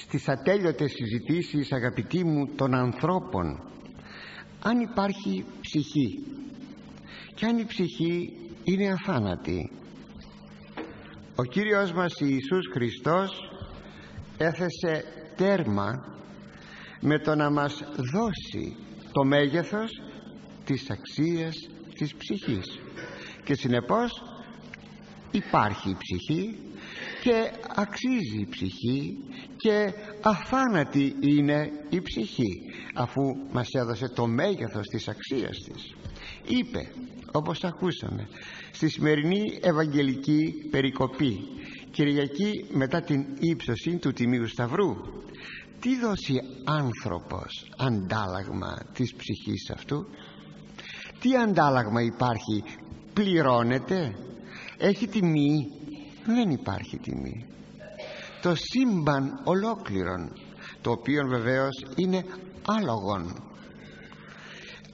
στις ατέλειωτες συζητήσεις αγαπητοί μου των ανθρώπων αν υπάρχει ψυχή. Και αν η ψυχή είναι αθάνατη. Ο Κύριος μας Ιησούς Χριστός έθεσε τέρμα με το να μας δώσει το μέγεθος της αξίας της ψυχής. Και συνεπώς υπάρχει η ψυχή και αξίζει η ψυχή και αθάνατη είναι η ψυχή αφού μας έδωσε το μέγεθος της αξίας της. Είπε όπως ακούσαμε στη σημερινή Ευαγγελική περικοπή Κυριακή μετά την ύψωση του Τιμίου Σταυρού τι δώσει άνθρωπος αντάλλαγμα της ψυχής αυτού; Τι αντάλλαγμα υπάρχει πληρώνεται; Έχει τιμή; Δεν υπάρχει τιμή. Το σύμπαν ολόκληρον το οποίο βεβαίως είναι άλογον.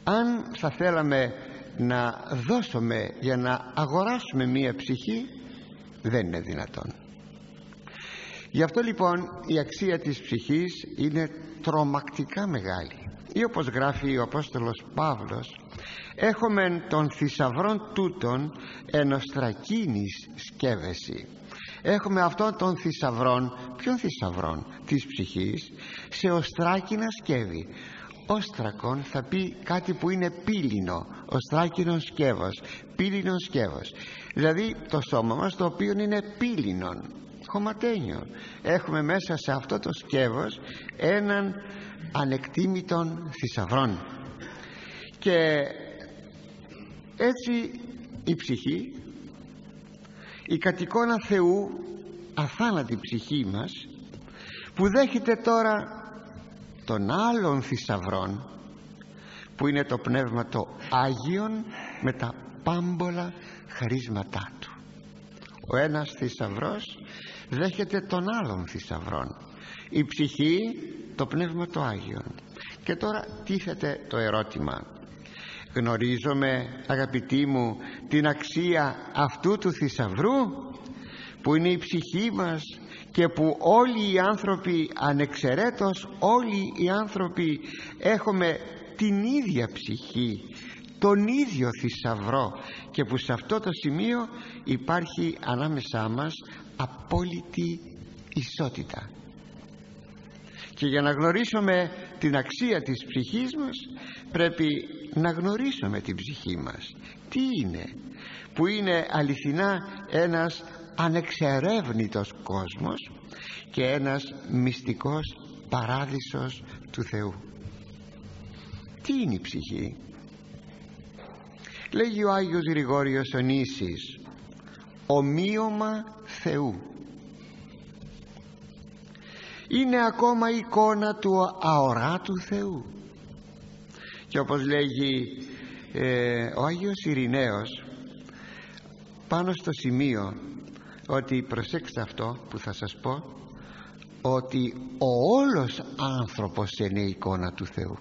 Αν θα θέλαμε να δώσουμε για να αγοράσουμε μία ψυχή δεν είναι δυνατόν. Γι' αυτό λοιπόν η αξία της ψυχής είναι τρομακτικά μεγάλη. Ή όπως γράφει ο Απόστολος Παύλος έχουμε τον θησαυρών τούτων ενοστρακίνης σκεύεση. Έχουμε αυτόν τον θησαυρών ποιον θησαυρών της ψυχής σε οστράκινα σκεύη. Όστρακον θα πει κάτι που είναι πύλινο οστράκινο σκεύος πύλινο σκεύος. Δηλαδή το σώμα μας το οποίο είναι πύλινον χωματένιο έχουμε μέσα σε αυτό το σκεύος έναν ανεκτήμητον θησαυρών και έτσι η ψυχή η κατοικώνα Θεού αθάνατη ψυχή μας που δέχεται τώρα των άλλων θησαυρών που είναι το Πνεύμα το Άγιον με τα πάμπολα χαρίσματά του. Ο ένας θησαυρός δέχεται τον άλλον θησαυρών. Η ψυχή το Πνεύμα το Άγιον. Και τώρα τίθεται το ερώτημα γνωρίζομαι αγαπητοί μου την αξία αυτού του θησαυρού που είναι η ψυχή μας και που όλοι οι άνθρωποι ανεξαιρέτως όλοι οι άνθρωποι έχουμε την ίδια ψυχή τον ίδιο θησαυρό και που σε αυτό το σημείο υπάρχει ανάμεσά μας απόλυτη ισότητα. Και για να γνωρίσουμε την αξία της ψυχής μας πρέπει να γνωρίσουμε την ψυχή μας. Τι είναι; Που είναι αληθινά ένας ανεξερεύνητος κόσμος και ένας μυστικός παράδεισος του Θεού. Τι είναι η ψυχή; Λέγει ο Άγιος Γρηγόριος Ονήσης ομοίωμα Θεού είναι ακόμα εικόνα του αοράτου Θεού και όπως λέγει ε, ο Άγιος Ειρηναίος πάνω στο σημείο ότι προσέξτε αυτό που θα σας πω ότι ο όλος άνθρωπος είναι η εικόνα του Θεού.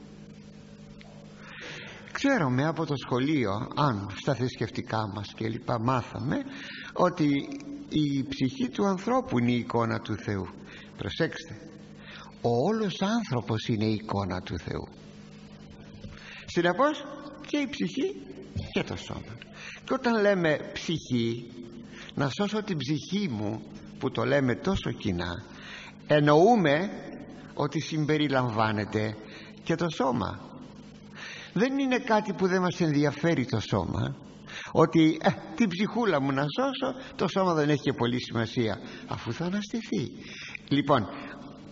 Ξέρουμε από το σχολείο αν στα θρησκευτικά μας και λοιπά μάθαμε ότι η ψυχή του ανθρώπου είναι η εικόνα του Θεού. Προσέξτε ο όλος άνθρωπος είναι η εικόνα του Θεού συνεπώς και η ψυχή και το σώμα και όταν λέμε ψυχή να σώσω την ψυχή μου που το λέμε τόσο κοινά εννοούμε ότι συμπεριλαμβάνεται και το σώμα. Δεν είναι κάτι που δεν μας ενδιαφέρει το σώμα ότι ε, την ψυχούλα μου να σώσω το σώμα δεν έχει και πολύ σημασία αφού θα αναστηθεί. Λοιπόν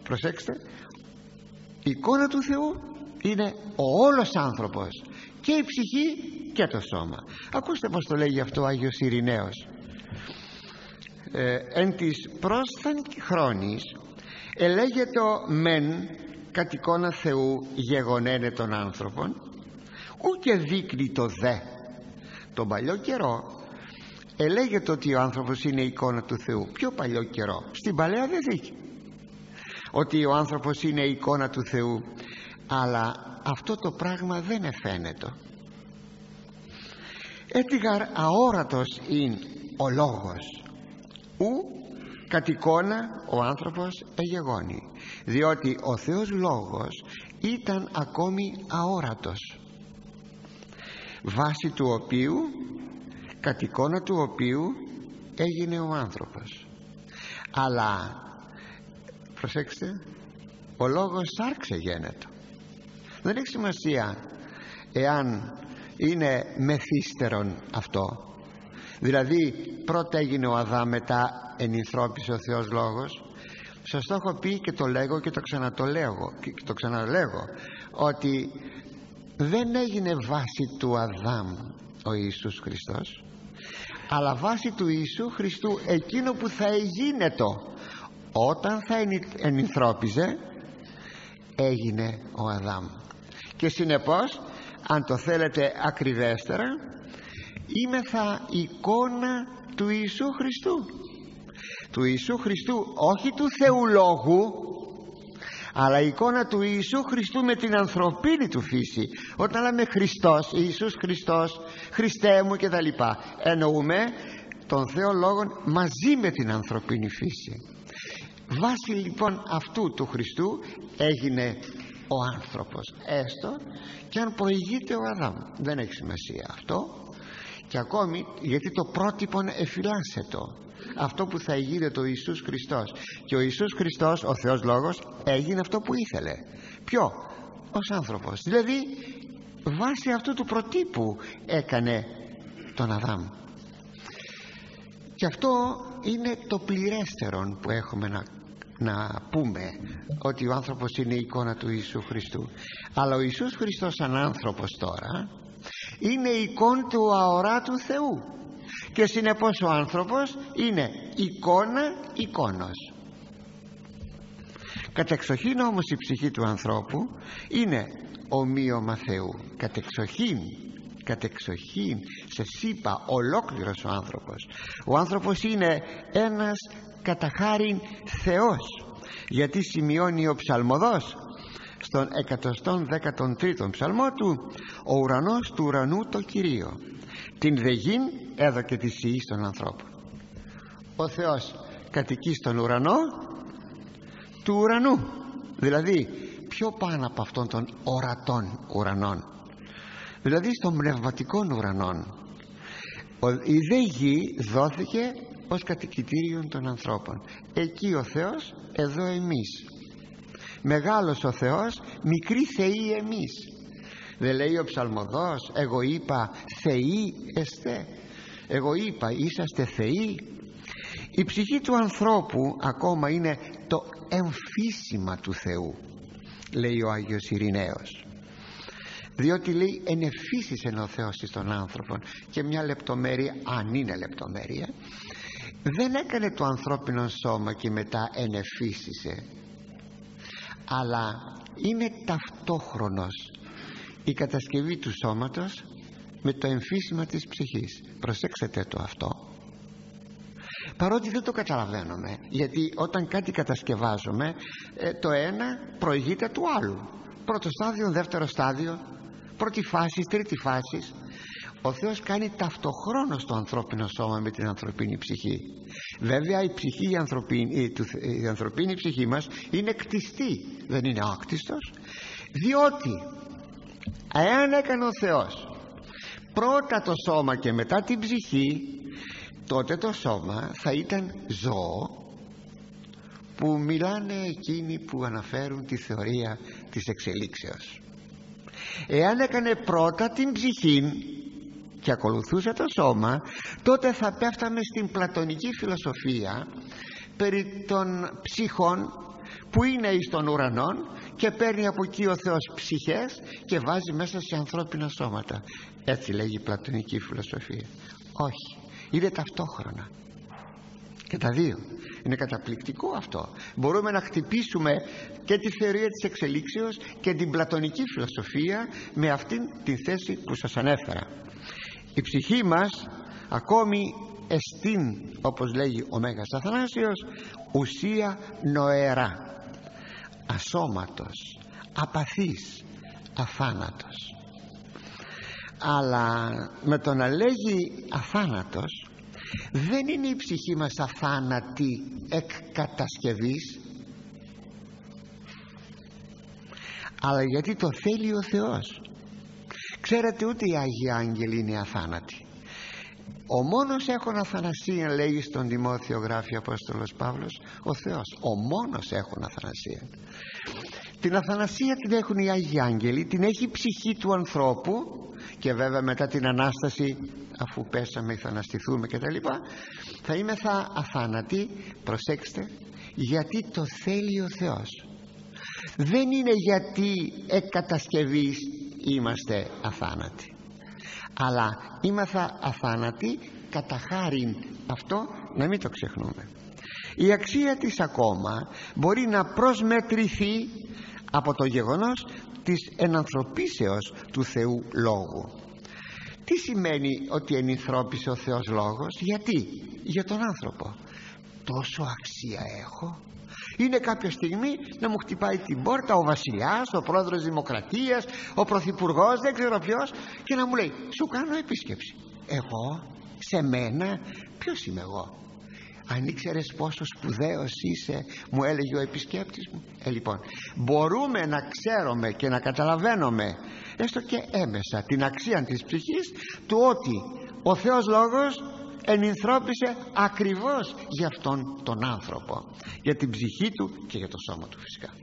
προσέξτε η εικόνα του Θεού είναι ο όλος άνθρωπος. Και η ψυχή και το σώμα. Ακούστε πως το λέγει αυτό ο Άγιος Ειρηναίος. Ε, εν της πρόσθαν χρόνης ελέγεται μεν κατ' εικόνα Θεού γεγονένε των άνθρωπων ού και δείχνει το δε τον παλιό καιρό ελέγεται ότι ο άνθρωπος είναι εικόνα του Θεού. Πιο παλιό καιρό; Στην Παλαιά Διαθήκη. Ότι ο άνθρωπος είναι εικόνα του Θεού αλλά αυτό το πράγμα δεν εφαίνεται. Έτσι αόρατος είναι ο λόγος. Ου κατ' εικόνα ο άνθρωπος εγεγόνει διότι ο Θεός Λόγος ήταν ακόμη αόρατος. Βάση του οποίου κατ' εικόνα του οποίου έγινε ο άνθρωπος. Αλλά προσέξτε ο λόγος σάρξε γένετο δεν έχει σημασία εάν είναι μεθύστερον αυτό. Δηλαδή πρώτα έγινε ο Αδάμ μετά ενυνθρώπισε ο Θεός Λόγος. Σας το έχω πει και το λέγω και το ξανατολέγω και το ξαναλέγω ότι δεν έγινε βάση του Αδάμ ο Ιησούς Χριστός αλλά βάση του Ιησού Χριστού εκείνο που θα εγίνετο. Όταν θα ενυνθρώπιζε έγινε ο Αδάμ και συνεπώς αν το θέλετε ακριβέστερα είμαι θα εικόνα του Ιησού Χριστού. Του Ιησού Χριστού όχι του Θεού Λόγου αλλά η εικόνα του Ιησού Χριστού με την ανθρωπίνη του φύση. Όταν λέμε Χριστός, Ιησούς Χριστός Χριστέ μου και τα λοιπά εννοούμε τον Θεό Λόγων μαζί με την ανθρωπίνη φύση. Βάσει λοιπόν αυτού του Χριστού έγινε ο άνθρωπος έστω και αν προηγείται ο Αδάμ. Δεν έχει σημασία αυτό. Και ακόμη γιατί το πρότυπον εφυλάσσετο αυτό που θα γίνεται ο Ιησούς Χριστός. Και ο Ιησούς Χριστός ο Θεός Λόγος έγινε αυτό που ήθελε. Ποιο; Ως άνθρωπος. Δηλαδή βάσει αυτού του προτύπου έκανε τον Αδάμ. Και αυτό είναι το πληρέστερον που έχουμε να, να πούμε ότι ο άνθρωπος είναι η εικόνα του Ιησού Χριστού. Αλλά ο Ιησούς Χριστός σαν άνθρωπος τώρα είναι η εικόνα του αοράτου Θεού. Και συνεπώς ο άνθρωπος είναι εικόνα εικόνος. Κατεξοχήν όμως η ψυχή του ανθρώπου είναι ομοίωμα Θεού. Κατεξοχήν κατεξοχήν σε είπα ολόκληρος ο άνθρωπος. Ο άνθρωπος είναι ένας καταχάριν Θεός γιατί σημειώνει ο ψαλμοδός. Στον 113ο ψαλμό του ο ουρανός του ουρανού το Κυρίο. Την δεγήν έδωκε τη σιή στον ανθρώπο ο Θεός κατοικεί στον ουρανό του ουρανού. Δηλαδή πιο πάνω από αυτόν των ορατών ουρανών. Δηλαδή στον πνευματικό ουρανών η δε γη δόθηκε ως κατοικητήριο των ανθρώπων. Εκεί ο Θεός εδώ εμείς. Μεγάλος ο Θεός μικρή θεοί εμείς. Δεν λέει ο ψαλμοδός εγώ είπα θεοί εστέ εγώ είπα είσαστε θεοί η ψυχή του ανθρώπου ακόμα είναι το εμφύσιμα του Θεού λέει ο Άγιος Ειρηναίος. Διότι λέει ενεφύσισε ο Θεός στον άνθρωπο και μια λεπτομέρεια αν είναι λεπτομέρεια δεν έκανε το ανθρώπινο σώμα και μετά ενεφύσισε. Αλλά είναι ταυτόχρονος η κατασκευή του σώματος με το εμφύσιμα της ψυχής. Προσέξτε το αυτό. Παρότι δεν το καταλαβαίνουμε γιατί όταν κάτι κατασκευάζουμε ε, το ένα προηγείται του άλλου. Πρώτο στάδιο, δεύτερο στάδιο πρώτη φάση, τρίτη φάση ο Θεός κάνει ταυτοχρόνο το ανθρώπινο σώμα με την ανθρωπίνη ψυχή. Βέβαια η ψυχή η ανθρωπίνη, η, η ανθρωπίνη ψυχή μας είναι κτιστή δεν είναι άκτιστος διότι εάν έκανε ο Θεός πρώτα το σώμα και μετά την ψυχή τότε το σώμα θα ήταν ζώο που μιλάνε εκείνοι που αναφέρουν τη θεωρία της εξελίξεως. Εάν έκανε πρώτα την ψυχή και ακολουθούσε το σώμα τότε θα πέφταμε στην πλατωνική φιλοσοφία περί των ψυχών που είναι εις των ουρανών και παίρνει από εκεί ο Θεός ψυχές και βάζει μέσα σε ανθρώπινα σώματα. Έτσι λέγει η πλατωνική φιλοσοφία. Όχι. Είναι ταυτόχρονα. Και τα δύο. Είναι καταπληκτικό αυτό. Μπορούμε να χτυπήσουμε και τη θεωρία της εξελίξεως και την πλατωνική φιλοσοφία με αυτήν την θέση που σας ανέφερα η ψυχή μας ακόμη εστίν όπως λέγει ο Μέγας Αθανάσιος ουσία νοερά ασώματος απαθής αφάνατος. Αλλά με το να λέγει αθάνατος δεν είναι η ψυχή μας αθάνατη εκ κατασκευής αλλά γιατί το θέλει ο Θεός ξέρετε ούτε οι Άγιοι Άγγελοι είναι αθάνατοι. Ο μόνος έχουν αθανασία λέει στον Τιμόθεο γράφει ο Απόστολος Παύλος ο Θεός. Ο μόνος έχουν αθανασία την αθανασία την έχουν οι Άγιοι Άγγελοι την έχει η ψυχή του ανθρώπου και βέβαια μετά την Ανάσταση αφού πέσαμε θα αναστηθούμε και τα λοιπά θα είμαι θα αθάνατοι προσέξτε γιατί το θέλει ο Θεός δεν είναι γιατί εκ κατασκευής είμαστε αθάνατοι. Αλλά είμαστε αθάνατοι κατά χάριν αυτό να μην το ξεχνούμε. Η αξία της ακόμα μπορεί να προσμετρηθεί από το γεγονός της ενανθρωπίσεως του Θεού Λόγου. Τι σημαίνει ότι ενηθρώπισε ο Θεός Λόγος; Γιατί; Για τον άνθρωπο τόσο αξία έχω; Είναι κάποια στιγμή να μου χτυπάει την πόρτα ο βασιλιάς, ο πρόεδρος δημοκρατίας, ο πρωθυπουργός, δεν ξέρω ποιος και να μου λέει σου κάνω επίσκεψη. Εγώ, σε μένα, ποιος είμαι εγώ; Αν ήξερες πόσο σπουδαίος είσαι μου έλεγε ο επισκέπτης μου ε, λοιπόν μπορούμε να ξέρουμε και να καταλαβαίνουμε έστω και έμεσα την αξία της ψυχής του ότι ο Θεός Λόγος ενυνθρώπισε ακριβώς για αυτόν τον άνθρωπο. Για την ψυχή του και για το σώμα του φυσικά.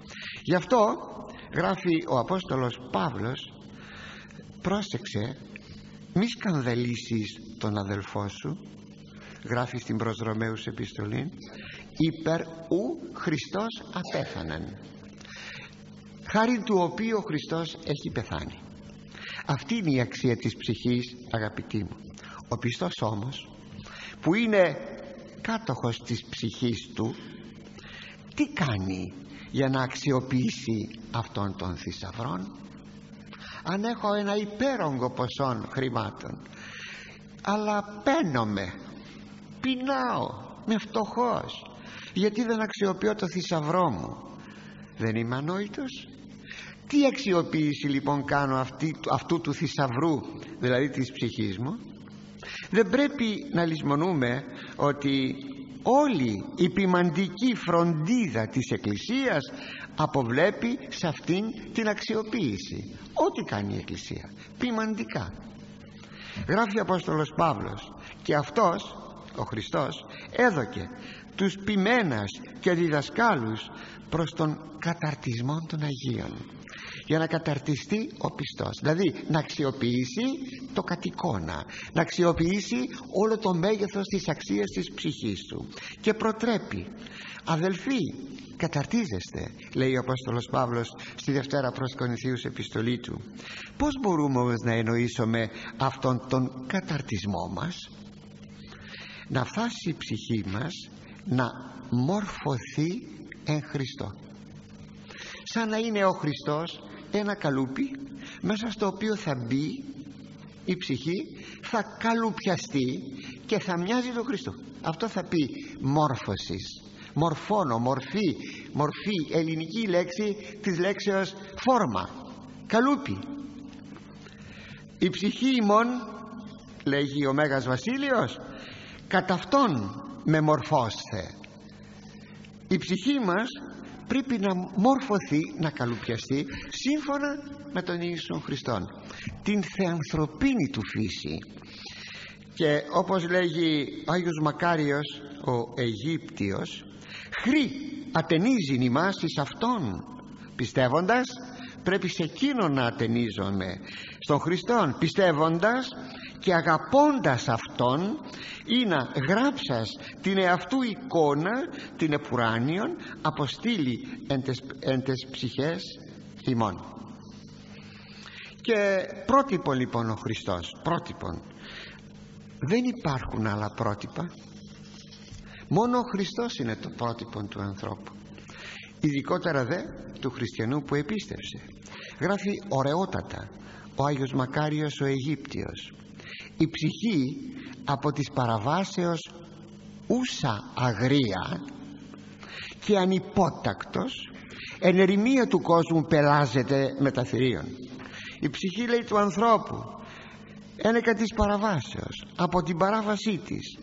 Γι' αυτό γράφει ο Απόστολος Παύλος πρόσεξε μη σκανδαλίσεις τον αδελφό σου γράφει στην προς Ρωμαίους επιστολή υπερ ου Χριστός απέθαναν χάρη του οποίου ο Χριστός έχει πεθάνει. Αυτή είναι η αξία της ψυχής αγαπητοί μου. Ο πιστός όμως που είναι κάτοχος της ψυχής του τι κάνει για να αξιοποιήσει αυτόν τον θησαυρών αν έχω ένα υπέρογκο ποσό χρημάτων αλλά παίρνομαι πεινάω με φτωχός γιατί δεν αξιοποιώ το θησαυρό μου; Δεν είμαι ανόητος; Τι αξιοποίηση λοιπόν κάνω αυτή, αυτού του θησαυρού δηλαδή της ψυχής μου; Δεν πρέπει να λησμονούμε ότι όλη η ποιμαντική φροντίδα της Εκκλησίας αποβλέπει σε αυτήν την αξιοποίηση. Ό,τι κάνει η Εκκλησία ποιμαντικά. Γράφει ο Απόστολος Παύλος και αυτός ο Χριστός έδωκε τους ποιμένας και διδασκάλους προς τον καταρτισμό των Αγίων για να καταρτιστεί ο πιστός. Δηλαδή να αξιοποιήσει το κατοικώνα να αξιοποιήσει όλο το μέγεθος της αξίας της ψυχής του. Και προτρέπει. Αδελφοί καταρτίζεστε λέει ο Απόστολος Παύλος στη Δευτέρα προς Κορινθίους επιστολή του. Πως μπορούμε όμως να εννοήσουμε αυτόν τον καταρτισμό μας; Να φτάσει η ψυχή μας να μορφωθεί εν Χριστώ. Σαν να είναι ο Χριστός ένα καλούπι μέσα στο οποίο θα μπει η ψυχή θα καλουπιαστεί και θα μοιάζει τον Χριστό. Αυτό θα πει μόρφωσης. Μορφώνω, μορφή μορφή, ελληνική λέξη της λέξεως φόρμα. Καλούπι. Η ψυχή ημών λέγει ο Μέγας Βασίλειος κατά αυτόν με μορφώστε η ψυχή μας πρέπει να μορφωθεί να καλουπιαστεί σύμφωνα με τον Ιησού Χριστόν. Την θεανθρωπίνη του φύση. Και όπως λέγει ο Άγιος Μακάριος ο Αιγύπτιος χρή ατενίζει ημάς εις αυτόν πιστεύοντας πρέπει σε εκείνον να ατενίζομαι. Στον Χριστόν πιστεύοντας και αγαπώντας Αυτόν ή να γράψας την εαυτού εικόνα την επουράνιον αποστήλει εν τες, εν τες ψυχές ημών. Και πρότυπο λοιπόν ο Χριστός πρότυπον. Δεν υπάρχουν άλλα πρότυπα. Μόνο ο Χριστός είναι το πρότυπο του ανθρώπου. Ειδικότερα δε του χριστιανού που επίστευσε γράφει ωραιότατα ο Άγιος Μακάριος ο Αιγύπτιος η ψυχή από τις παραβάσεως ούσα αγρία και ανυπότακτος εν ερημία του κόσμου πελάζεται με τα θηρίων. Η ψυχή λέει του ανθρώπου ένεκα της παραβάσεως από την παράβασή της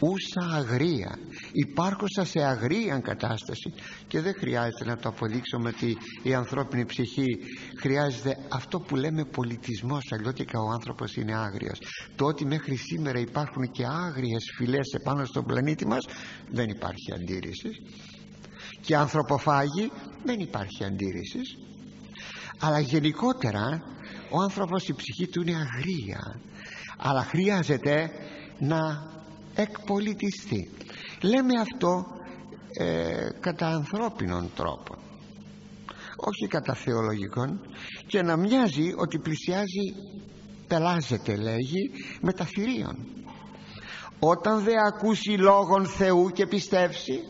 ούσα αγρία υπάρχουσα σε αγρία κατάσταση και δεν χρειάζεται να το αποδείξουμε ότι η ανθρώπινη ψυχή χρειάζεται αυτό που λέμε πολιτισμός αλλιώτικα ο άνθρωπος είναι άγριος. Το ότι μέχρι σήμερα υπάρχουν και άγριες φυλές επάνω στον πλανήτη μας δεν υπάρχει αντίρρησης. Και ανθρωποφάγη δεν υπάρχει αντίρρησης. Αλλά γενικότερα ο άνθρωπος η ψυχή του είναι αγρία. Αλλά χρειάζεται να εκπολιτιστεί λέμε αυτό ε, κατά ανθρώπινων τρόπων όχι κατά θεολογικών και να μοιάζει ότι πλησιάζει πελάζεται λέγει με τα θηρίων. Όταν δεν ακούσει λόγων Θεού και πιστεύσει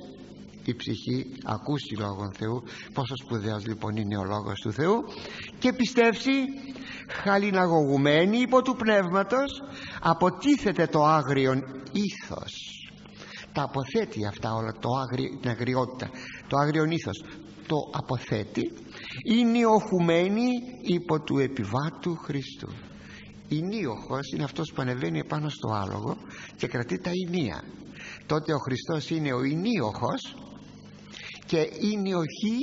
η ψυχή ακούσει λόγων Θεού πόσο σπουδαίος λοιπόν είναι ο λόγος του Θεού και πιστεύσει χαλιναγωγουμένη υπό του πνεύματος αποτίθεται το άγριον ήθος τα αποθέτει αυτά όλα το άγρι, την αγριότητα το άγριον ήθος το αποθέτει. Είναι οχουμένη υπό του επιβάτου Χριστού. Η νίοχος είναι αυτός που ανεβαίνει επάνω στο άλογο και κρατεί τα ηνία τότε ο Χριστός είναι ο ηνίοχος και είναι οχή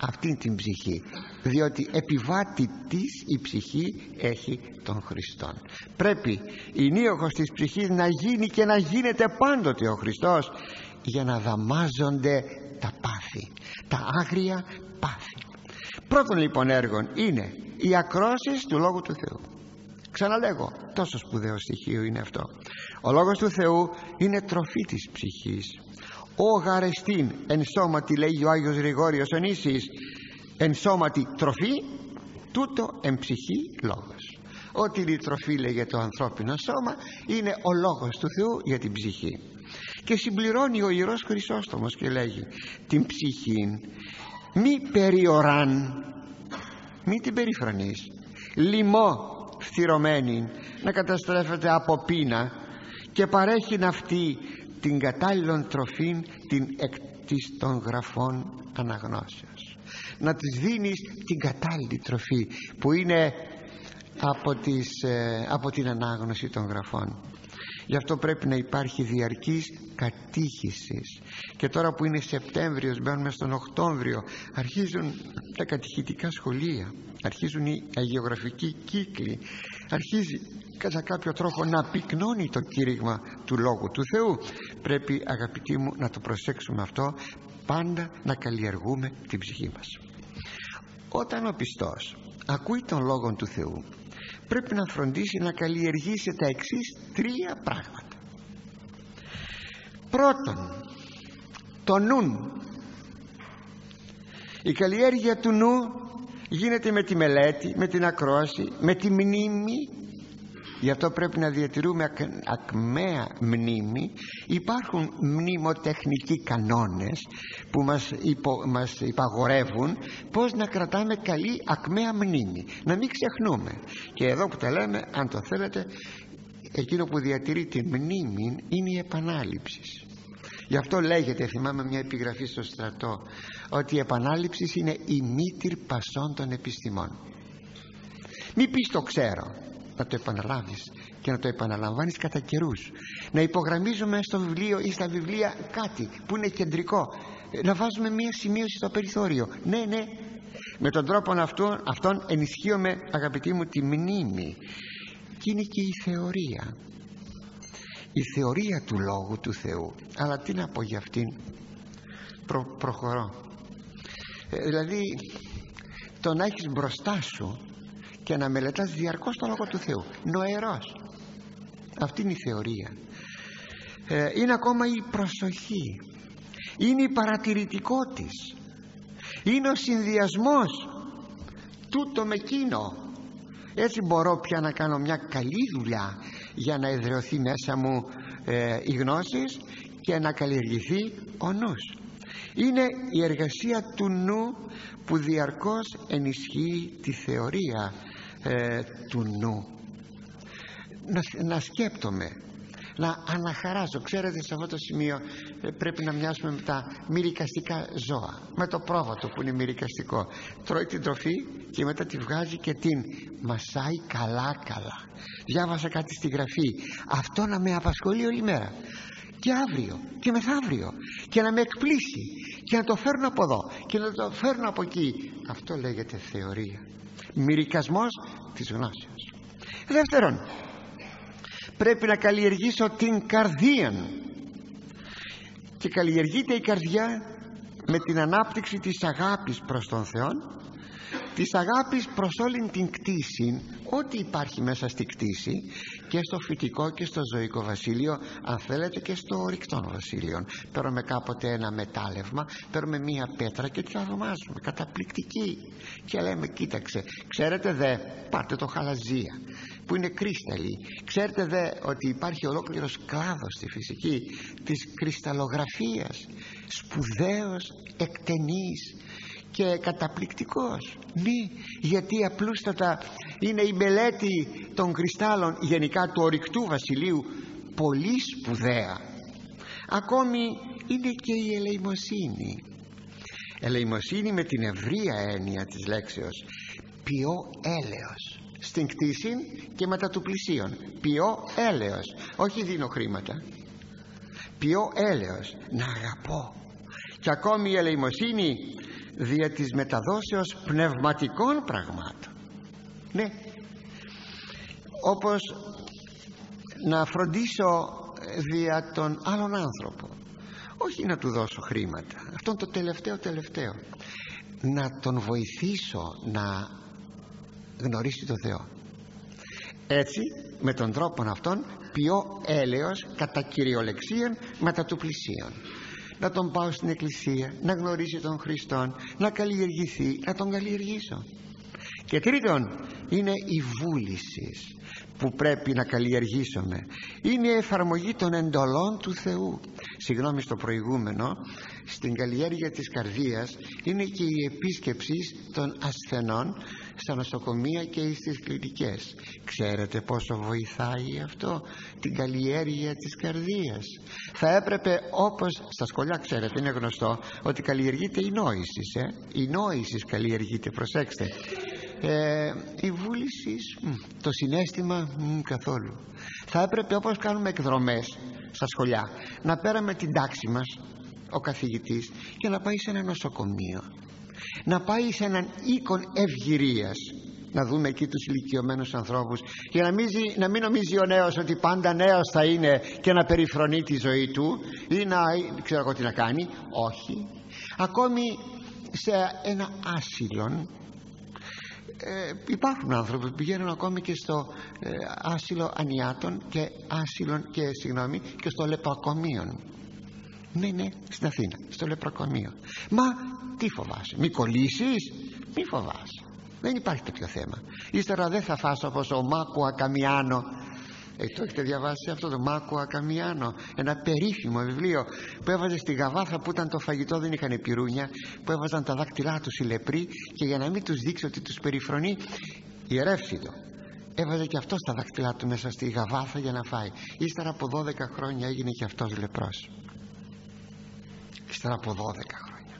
αυτήν την ψυχή διότι επιβάτη της η ψυχή έχει τον Χριστόν. Πρέπει η νίοχος της ψυχής να γίνει και να γίνεται πάντοτε ο Χριστός για να δαμάζονται τα πάθη τα άγρια πάθη. Πρώτον λοιπόν έργον είναι οι ακρόσεις του Λόγου του Θεού. Ξαναλέγω τόσο σπουδαίο στοιχείο είναι αυτό. Ο Λόγος του Θεού είναι τροφή της ψυχής. Ο γαρεστήν εν σώματι λέγει ο Άγιος Γρηγόριος Ονήσης εν σώματι τροφή τούτο εν ψυχή λόγος. Ότι η τροφή λέγεται το ανθρώπινο σώμα είναι ο λόγος του Θεού για την ψυχή. Και συμπληρώνει ο Ιερός Χρυσόστομος και λέγει την ψυχή μη περιοράν μη την περιφρονείς. Λοιμό φθυρωμένη να καταστρέφεται από πείνα και παρέχει αυτή την κατάλληλον τροφήν την εκ των γραφών αναγνώσεως να της δίνεις την κατάλληλη τροφή που είναι από, τις, ε, από την ανάγνωση των γραφών. Γι' αυτό πρέπει να υπάρχει διαρκής κατήχησης. Και τώρα που είναι Σεπτέμβριος μπαίνουμε στον Οκτώβριο αρχίζουν τα κατηχητικά σχολεία αρχίζουν οι αγιογραφικοί κύκλοι αρχίζει κατά κάποιο τρόπο να πυκνώνει το κήρυγμα του Λόγου του Θεού. Πρέπει αγαπητοί μου να το προσέξουμε αυτό πάντα να καλλιεργούμε την ψυχή μας. Όταν ο πιστός ακούει τον Λόγο του Θεού πρέπει να φροντίσει να καλλιεργήσει τα εξής τρία πράγματα. Πρώτον το νουν. Η καλλιέργεια του νου γίνεται με τη μελέτη, με την ακρόαση, με τη μνήμη γι' αυτό πρέπει να διατηρούμε ακ, ακμαία μνήμη. Υπάρχουν μνημοτεχνικοί κανόνες που μας, υπο, μας υπαγορεύουν πως να κρατάμε καλή ακμαία μνήμη. Να μην ξεχνούμε. Και εδώ που τα λέμε αν το θέλετε εκείνο που διατηρεί τη μνήμη είναι η επανάληψη. Γι' αυτό λέγεται θυμάμαι μια επιγραφή στο στρατό ότι η επανάληψη είναι η μήτυρ πασών των επιστημών. Μη πεις το ξέρω να το επαναλάβεις και να το επαναλαμβάνεις κατά καιρούς. να υπογραμμίζουμε στο βιβλίο ή στα βιβλία κάτι που είναι κεντρικό. Να βάζουμε μία σημείωση στο περιθώριο. Ναι ναι. Με τον τρόπο αυτόν, αυτόν ενισχύουμε αγαπητοί μου τη μνήμη. Και είναι και η θεωρία. Η θεωρία του Λόγου του Θεού. Αλλά τι να πω για αυτήν. Προ, προχωρώ. Ε, δηλαδή το να έχεις μπροστά σου και να μελετάς διαρκώς το Λόγο του Θεού. Νοερός. Αυτή είναι η θεωρία. Ε, είναι ακόμα η προσοχή. Είναι η παρατηρητικότης. Είναι ο συνδυασμός. Τούτο με εκείνο. Έτσι μπορώ πια να κάνω μια καλή δουλειά για να εδραιωθεί μέσα μου ε, οι γνώσεις και να καλλιεργηθεί ο νους. Είναι η εργασία του νου που διαρκώς ενισχύει τη θεωρία ε, του νου. Να, να σκέπτομαι να αναχαράζω ξέρετε σε αυτό το σημείο ε, πρέπει να μοιάσουμε με τα μυρικαστικά ζώα. Με το πρόβατο που είναι μυρικαστικό. Τρώει την τροφή και μετά τη βγάζει και την μασάει καλά καλά. Διάβασα κάτι στη γραφή. Αυτό να με απασχολεί όλη μέρα. Και αύριο και μεθαύριο. Και να με εκπλήσει. Και να το φέρνω από εδώ. Και να το φέρνω από εκεί. Αυτό λέγεται θεωρία μυρικασμός της γνώσεως. Δεύτερον πρέπει να καλλιεργήσω την καρδία και καλλιεργείται η καρδιά με την ανάπτυξη της αγάπης προς τον Θεό της αγάπης προς όλη την κτήση ό,τι υπάρχει μέσα στη κτήση και στο φυτικό και στο ζωικό βασίλειο αν θέλετε και στο ορυκτό βασίλειο παίρνουμε κάποτε ένα μετάλλευμα παίρνουμε μία πέτρα και τη θαυμάζουμε καταπληκτική και λέμε κοίταξε ξέρετε δε πάρτε το χαλαζία που είναι κρίσταλοι ξέρετε δε ότι υπάρχει ολόκληρος κλάδος στη φυσική της κρυσταλλογραφίας σπουδαίος εκτενής και καταπληκτικός. Ναι γιατί απλούστατα είναι η μελέτη των κρυστάλλων γενικά του ορυκτού βασιλείου πολύ σπουδαία. Ακόμη είναι και η ελεημοσύνη. Ελεημοσύνη με την ευρεία έννοια της λέξεως ποιό έλεος στην κτήση και μετά του πλησίον ποιό έλεος όχι δίνω χρήματα. Ποιό έλεος να αγαπώ. Και ακόμη η ελεημοσύνη δια της μεταδόσεως πνευματικών πραγμάτων. Ναι. Όπως να φροντίσω δια τον άλλον άνθρωπο. Όχι να του δώσω χρήματα. Αυτό είναι το τελευταίο τελευταίο. Να τον βοηθήσω να γνωρίσει τον Θεό. Έτσι με τον τρόπο αυτόν ποιό έλεος κατά κυριολεξίαν μετά του πλησίον να τον πάω στην εκκλησία να γνωρίσει τον Χριστόν να καλλιεργηθεί να τον καλλιεργήσω. Και τρίτον είναι η βούληση που πρέπει να καλλιεργήσουμε. Είναι η εφαρμογή των εντολών του Θεού. Συγγνώμη στο προηγούμενο στην καλλιέργεια της καρδίας είναι και η επίσκεψη των ασθενών στα νοσοκομεία και στις κλινικές. Ξέρετε πόσο βοηθάει αυτό την καλλιέργεια της καρδίας. Θα έπρεπε όπως στα σχολιά ξέρετε είναι γνωστό ότι καλλιεργείται η νόησης ε; η νόησης καλλιεργείται προσέξτε ε, η βούληση το συνέστημα καθόλου. Θα έπρεπε όπως κάνουμε εκδρομές στα σχολιά να πέραμε την τάξη μας ο καθηγητής και να πάει σε ένα νοσοκομείο. Να πάει σε έναν οίκον ευγυρίας. Να δούμε εκεί τους ηλικιωμένους ανθρώπους. Για να μην, να μην νομίζει ο νέος ότι πάντα νέος θα είναι και να περιφρονεί τη ζωή του ή να ξέρω εγώ τι να κάνει. Όχι. Ακόμη σε ένα άσυλο ε, υπάρχουν άνθρωποι που πηγαίνουν ακόμη και στο ε, άσυλο ανιάτων και άσυλο και συγγνώμη και στο λεπακομείο ναι ναι στην Αθήνα στο λεπροκομείο. Μα τι φοβάσαι μη κολλήσεις μη φοβάσαι. Δεν υπάρχει τέτοιο θέμα. Ύστερα δεν θα φας όπως ο Μάκου Ακαμιάνο ε, το έχετε διαβάσει αυτό το Μάκου Ακαμιάνο ένα περίφημο βιβλίο που έβαζε στη Γαβάθα που ήταν το φαγητό δεν είχαν πυρούνια που έβαζαν τα δάκτυλά τους οι λεπροί και για να μην τους δείξει ότι τους περιφρονεί ιερεύσει το έβαζε και αυτό στα δάκτυλά του μέσα στη Γαβάθα για να φάει. Ύστερα από 12 χρόνια έγινε και αυτός λεπρός. Ύστερα από 12 χρόνια.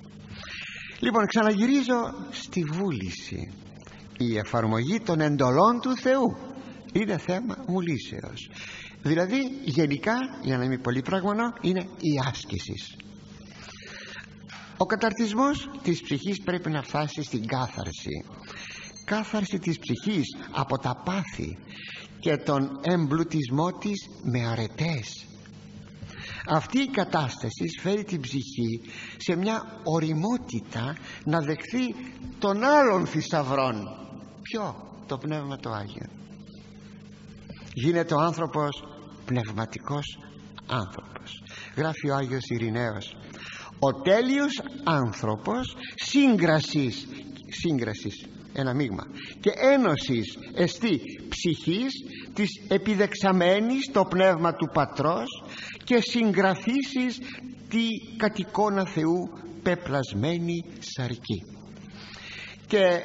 Λοιπόν ξαναγυρίζω στη βούληση. Η εφαρμογή των εντολών του Θεού είναι θέμα μουλήσεως δηλαδή γενικά για να είμαι πολύ πράγμανο είναι η άσκηση. Ο καταρτισμός της ψυχής πρέπει να φτάσει στην κάθαρση. Κάθαρση της ψυχής από τα πάθη και τον εμπλουτισμό της με αρετές. Αυτή η κατάσταση φέρει την ψυχή σε μια οριμότητα να δεχθεί τον άλλον θησαυρών. Ποιο; Το Πνεύμα το Άγιο γίνεται ο άνθρωπος πνευματικός άνθρωπος. Γράφει ο Άγιος Ειρηναίος. Ο τέλειος άνθρωπος σύγκρασης σύγκρασης ένα μείγμα και ένωσης εστί ψυχής της επιδεξαμένης το πνεύμα του πατρός και συγγραφήσεις τη κατοικώνα Θεού πεπλασμένη σαρκή και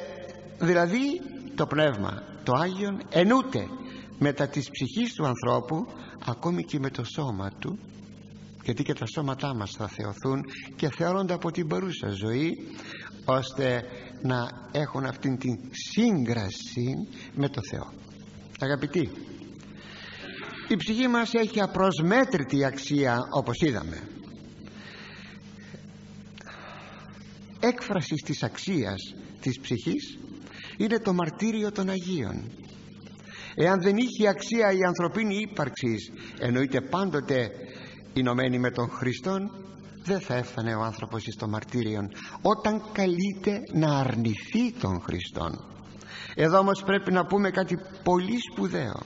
δηλαδή το πνεύμα το Άγιον ενούται μετά της ψυχής του ανθρώπου ακόμη και με το σώμα του γιατί και τα σώματά μας θα θεωθούν και θεωρώνται από την παρούσα ζωή ώστε να έχουν αυτήν την σύγκραση με το Θεό. Αγαπητοί η ψυχή μας έχει απροσμέτρητη αξία όπως είδαμε. Έκφρασης της αξίας της ψυχής είναι το μαρτύριο των Αγίων εάν δεν είχε αξία η ανθρωπίνη ύπαρξης εννοείται πάντοτε ενωμένη με τον Χριστόν δεν θα έφτανε ο άνθρωπος στο μαρτύριον όταν καλείται να αρνηθεί τον Χριστόν. Εδώ όμως πρέπει να πούμε κάτι πολύ σπουδαίο.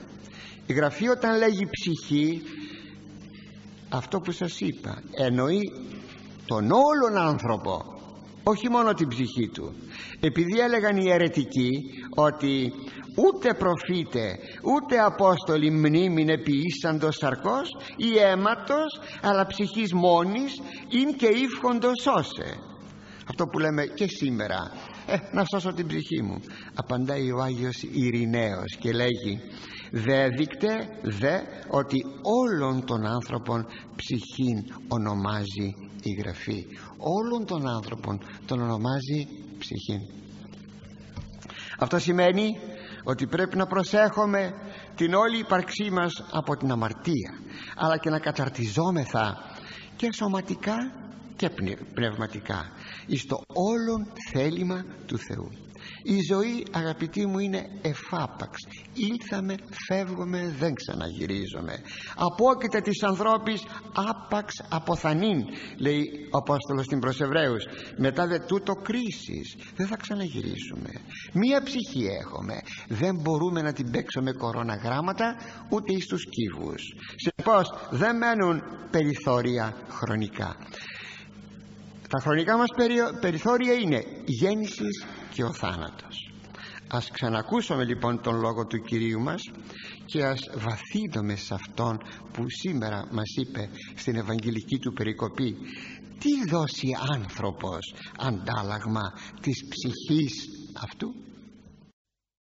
Η Γραφή όταν λέγει ψυχή αυτό που σας είπα εννοεί τον όλον άνθρωπο όχι μόνο την ψυχή του. Επειδή έλεγαν οι αιρετικοί ότι ούτε προφήτε ούτε απόστολοι μνήμην επιήσαντος σαρκός ή αίματος αλλά ψυχής μόνης ειν και ύφχοντος σώσε. Αυτό που λέμε και σήμερα ε, να σώσω την ψυχή μου. Απαντάει ο Άγιος Ειρηναίος και λέγει δέδεικτε δε ότι όλων των άνθρωπων ψυχήν ονομάζει η Γραφή. Όλων των άνθρωπων τον ονομάζει ψυχήν αυτό σημαίνει ότι πρέπει να προσέχουμε την όλη ύπαρξή μας από την αμαρτία αλλά και να καταρτιζόμεθα και σωματικά και πνευματικά εις το όλον θέλημα του Θεού. Η ζωή αγαπητοί μου είναι εφάπαξ ήλθαμε φεύγουμε δεν ξαναγυρίζουμε. Απόκειται της ανθρώπης άπαξ αποθανήν λέει ο Απόστολος στην προς μετά δε τούτο κρίσης δεν θα ξαναγυρίσουμε. Μία ψυχή έχουμε. Δεν μπορούμε να την παίξουμε κορώνα γράμματα ούτε εις τους κύβους. Συνεπώς δεν μένουν περιθώρια χρονικά τα χρονικά μας περιθώρια είναι η γέννησης και ο θάνατος. Ας ξανακούσουμε λοιπόν τον λόγο του Κυρίου μας και ας βαθύνουμε σε αυτόν που σήμερα μας είπε στην Ευαγγελική του περικοπή τι δώσει άνθρωπος αντάλλαγμα της ψυχής αυτού